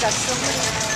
Gracias.